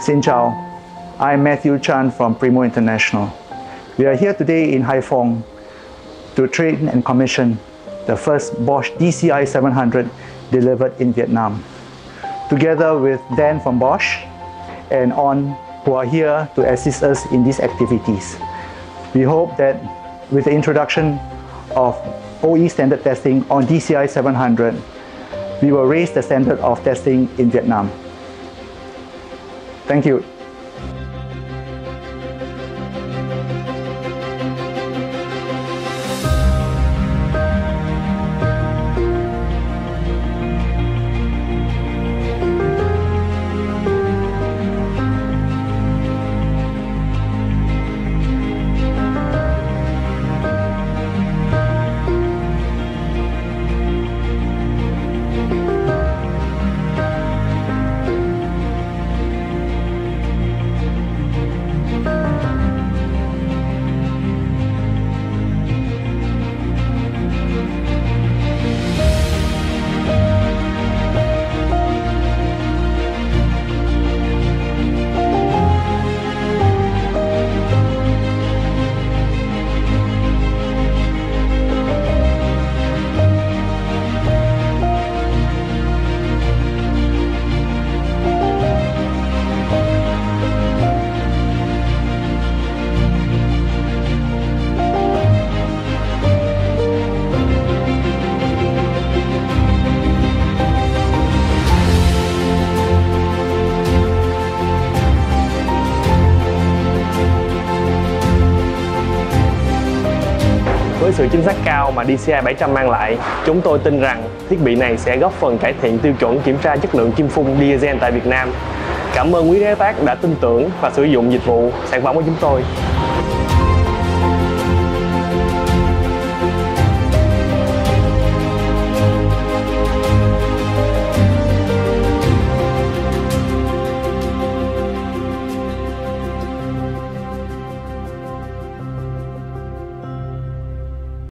Xin chào, I'm Matthew Chan from Premo International. We are here today in Haiphong to train and commission the first Bosch DCI 700 delivered in Vietnam. Together with Dan from Bosch and On who are here to assist us in these activities. We hope that with the introduction of OE standard testing on DCI 700, we will raise the standard of testing in Vietnam. Thank you. Với sự chính xác cao mà DCI 700 mang lại, chúng tôi tin rằng thiết bị này sẽ góp phần cải thiện tiêu chuẩn kiểm tra chất lượng kim phun diesel tại Việt Nam. Cảm ơn quý đối tác đã tin tưởng và sử dụng dịch vụ sản phẩm của chúng tôi.